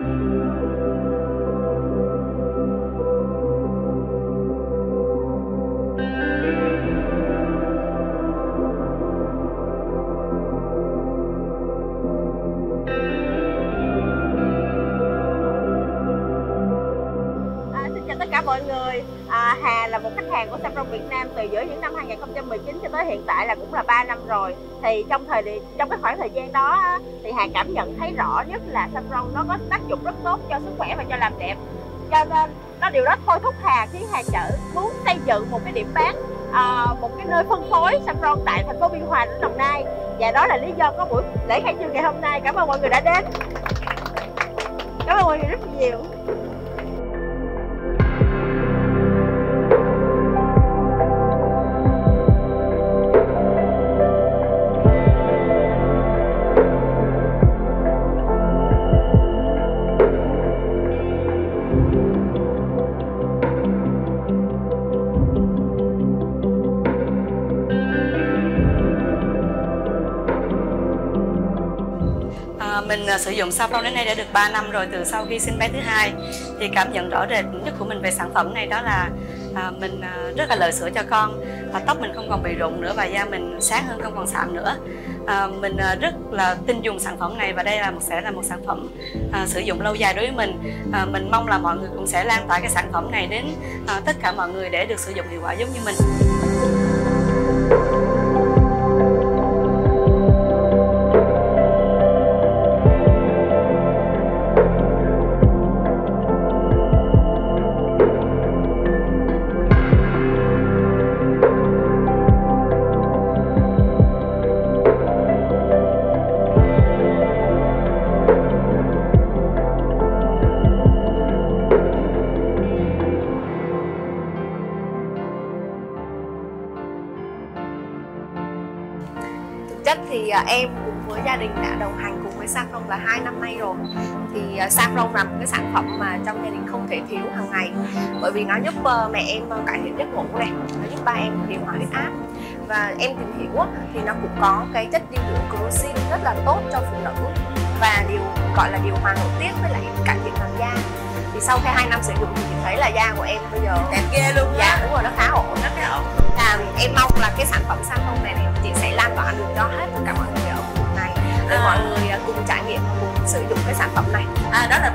À, mọi người. À, Hà là một khách hàng của Samsung Việt Nam từ giữa những năm 2019 cho tới hiện tại là cũng là 3 năm rồi. Thì trong thời điểm trong cái khoảng thời gian đó thì Hà cảm nhận thấy rõ nhất là Samsung nó có tác dụng rất tốt cho sức khỏe và cho làm đẹp. Cho nên nó điều đó thôi thúc Hà khiến Hà chở muốn xây dựng một cái điểm bán à, một cái nơi phân phối Samsung tại thành phố Biên Hòa tỉnh Đồng Nai. Và đó là lý do có buổi lễ khai trương ngày hôm nay. Cảm ơn mọi người đã đến. Cảm ơn mọi người rất nhiều. Mình ờ, sử dụng Saffron đến nay đã được 3 năm rồi từ sau khi sinh bé thứ hai. Thì cảm nhận rõ rệt nhất của mình về sản phẩm này đó là à, mình à, rất là lợi sữa cho con à, tóc mình không còn bị rụng nữa và da mình sáng hơn không còn sạm nữa. À, mình à, rất là tin dùng sản phẩm này và đây là một sẽ là một sản phẩm à, sử dụng lâu dài đối với mình. À, mình mong là mọi người cũng sẽ lan tỏa cái sản phẩm này đến à, tất cả mọi người để được sử dụng hiệu quả giống như mình. Chất thì à, em cùng với gia đình đã đồng hành cùng với Saffron là hai năm nay rồi. Thì à, Saffron là một cái sản phẩm mà trong gia đình không thể thiếu hàng ngày. Bởi vì nó giúp ờ, mẹ em ờ, cải thiện giấc ngủ này nó giúp ba em điều hòa huyết áp. Và em tìm hiểu thì nó cũng có cái chất dinh dưỡng crocin rất là tốt cho phụ nữ. Và điều gọi là điều hòa nội tiết với lại cải thiện làn da. Thì sau khi hai năm sử dụng thì mình thấy là da của em bây giờ đẹp ghê luôn dạ đúng rồi nó khá ổn. Rất là ổn. À, em mong là cái sản phẩm Samsung cùng sử dụng cái sản phẩm này. À, đó là